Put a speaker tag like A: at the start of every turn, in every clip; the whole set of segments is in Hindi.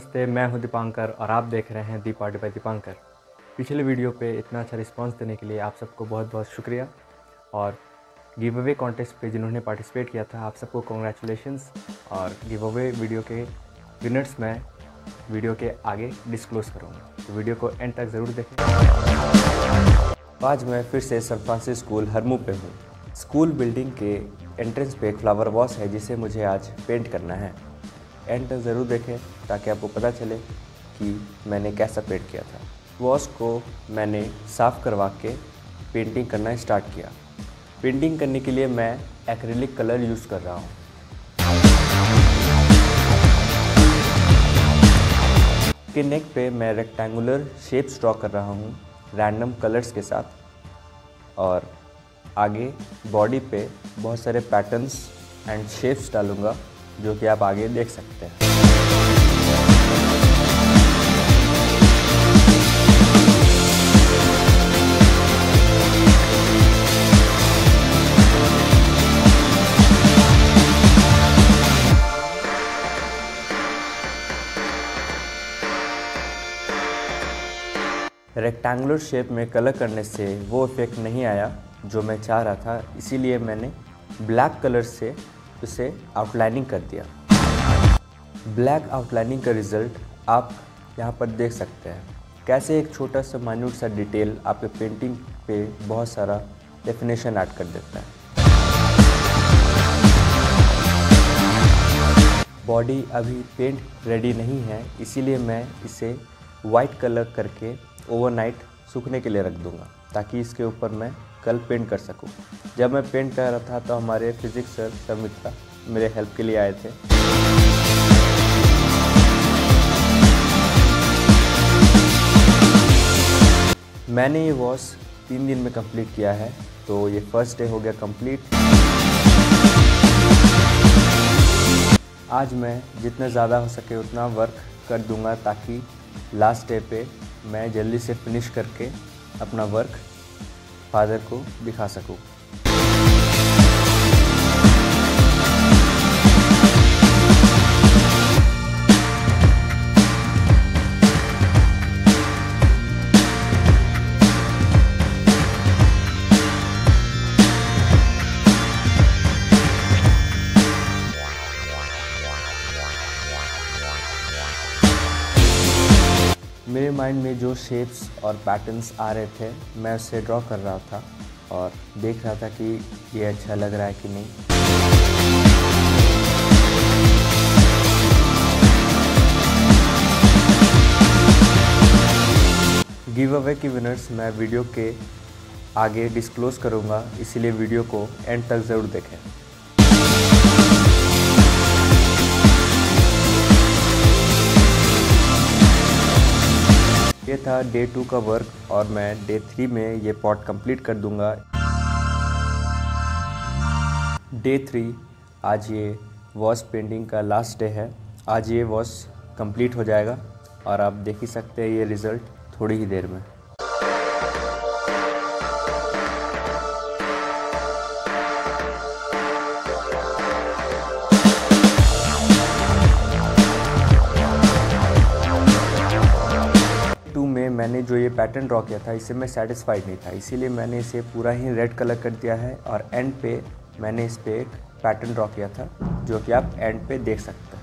A: नमस्ते, मैं हूँ दीपांकर और आप देख रहे हैं दीपार्टी बाय दीपांकर। पिछले वीडियो पे इतना अच्छा रिस्पांस देने के लिए आप सबको बहुत बहुत शुक्रिया। और गिव अवे कॉन्टेस्ट पे जिन्होंने पार्टिसिपेट किया था, आप सबको कॉन्ग्रेचुलेशंस और गिव अवे वीडियो के विनर्स मैं वीडियो के आगे डिस्क्लोज़ करूँगा। तो वीडियो को एंड तक ज़रूर देखें। आज मैं फिर से सर फ्रांसिस स्कूल हरमू पे हूँ। स्कूल बिल्डिंग के एंट्रेंस पे एक फ्लावर वॉश है, जिसे मुझे आज पेंट करना है। एंड तक ज़रूर देखें ताकि आपको पता चले कि मैंने कैसा पेंट किया था। वॉश को मैंने साफ़ करवा के पेंटिंग करना स्टार्ट किया। पेंटिंग करने के लिए मैं एक्रेलिक कलर यूज़ कर रहा हूँ। के नेक पे मैं रेक्टेंगुलर शेप्स ड्रॉ कर रहा हूँ रैंडम कलर्स के साथ। और आगे बॉडी पे बहुत सारे पैटर्न्स एंड शेप्स डालूँगा। जो कि आप आगे देख सकते हैं। रेक्टेंगुलर शेप में कलर करने से वो इफ़ेक्ट नहीं आया जो मैं चाह रहा था। इसीलिए मैंने ब्लैक कलर से इसे आउटलाइनिंग कर दिया। ब्लैक आउटलाइनिंग का रिज़ल्ट आप यहाँ पर देख सकते हैं। कैसे एक छोटा सा माइन्यूट सा डिटेल आपके पेंटिंग पे बहुत सारा डेफिनेशन ऐड कर देता है। बॉडी अभी पेंट रेडी नहीं है, इसीलिए मैं इसे वाइट कलर करके ओवरनाइट सूखने के लिए रख दूँगा, ताकि इसके ऊपर मैं कल पेंट कर सकूँ। जब मैं पेंट कर रहा था तो हमारे फिजिक्स सर समित्रा मेरे हेल्प के लिए आए थे मैंने ये वॉश तीन दिन में कंप्लीट किया है तो ये फ़र्स्ट डे हो गया कंप्लीट आज मैं जितना ज़्यादा हो सके उतना वर्क कर दूँगा ताकि लास्ट डे पे मैं जल्दी से फिनिश करके अपना वर्क फादर को दिखा सकूँ। माइंड में जो शेप्स और पैटर्न्स आ रहे थे, मैं उसे ड्रॉ कर रहा था और देख रहा था कि ये अच्छा लग रहा है कि नहीं। गिव अवे की विनर्स मैं वीडियो के आगे डिस्क्लोज करूँगा, इसीलिए वीडियो को एंड तक ज़रूर देखें। ये था डे टू का वर्क और मैं डे थ्री में ये पॉट कंप्लीट कर दूँगा। डे थ्री आज ये वॉश पेंटिंग का लास्ट डे है। आज ये वॉश कंप्लीट हो जाएगा और आप देख ही सकते हैं ये रिज़ल्ट थोड़ी ही देर में। मैंने जो ये पैटर्न ड्रॉ किया था इससे मैं सेटिस्फाइड नहीं था। इसीलिए मैंने इसे पूरा ही रेड कलर कर दिया है और एंड पे मैंने इस पर एक पैटर्न ड्रॉ किया था, जो कि आप एंड पे देख सकते हैं।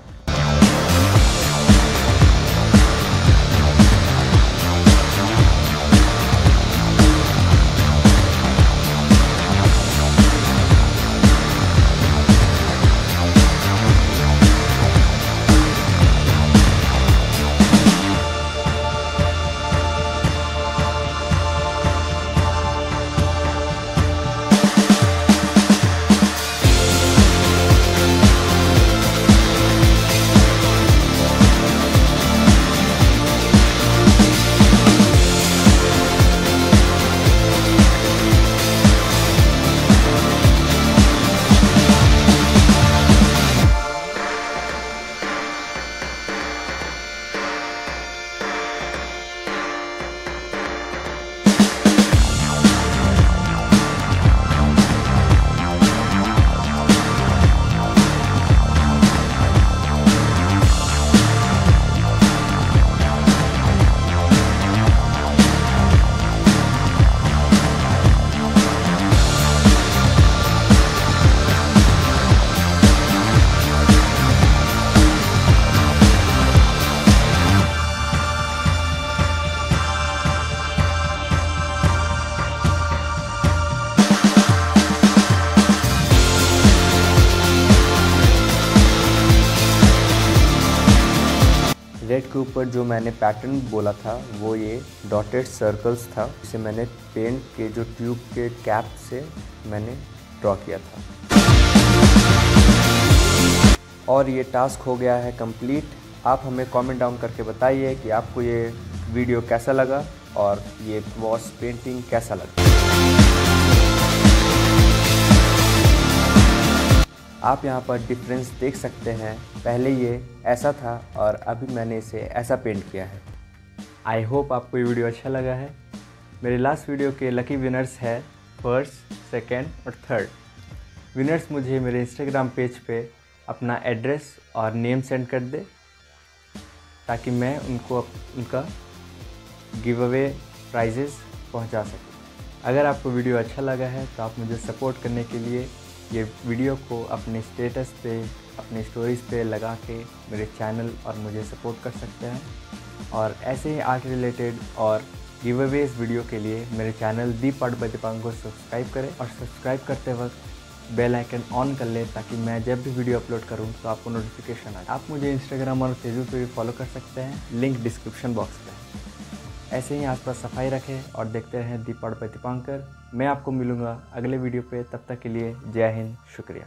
A: रेड के ऊपर जो मैंने पैटर्न बोला था, वो ये डॉटेड सर्कल्स था, जिसे मैंने पेंट के जो ट्यूब के कैप से मैंने ड्रॉ किया था। और ये टास्क हो गया है कंप्लीट आप हमें कमेंट डाउन करके बताइए कि आपको ये वीडियो कैसा लगा और ये वॉश पेंटिंग कैसा लगा। आप यहाँ पर डिफरेंस देख सकते हैं। पहले ये ऐसा था और अभी मैंने इसे ऐसा पेंट किया है। आई होप आपको ये वीडियो अच्छा लगा है। मेरे लास्ट वीडियो के लकी विनर्स है फ़र्स्ट सेकेंड और थर्ड विनर्स मुझे मेरे इंस्टाग्राम पेज पे अपना एड्रेस और नेम सेंड कर दे, ताकि मैं उनको उनका गिव अवे प्राइजेस पहुँचा सकूँ। अगर आपको वीडियो अच्छा लगा है तो आप मुझे सपोर्ट करने के लिए ये वीडियो को अपने स्टेटस पे, अपने स्टोरीज़ पे लगा के मेरे चैनल और मुझे सपोर्ट कर सकते हैं। और ऐसे ही आर्ट रिलेटेड और गिव अवेज वीडियो के लिए मेरे चैनल दीप पाट बदीपांग को सब्सक्राइब करें और सब्सक्राइब करते वक्त बेल आइकन ऑन कर लें ताकि मैं जब भी वीडियो अपलोड करूँ तो आपको नोटिफिकेशन आए आप मुझे इंस्टाग्राम और फेसबुक पर भी फॉलो कर सकते हैं। लिंक डिस्क्रिप्शन बॉक्स में ऐसे ही आसपास सफ़ाई रखें और देखते रहें दीपाड़ दीपांकर मैं आपको मिलूँगा अगले वीडियो पे, तब तक के लिए जय हिंद, शुक्रिया।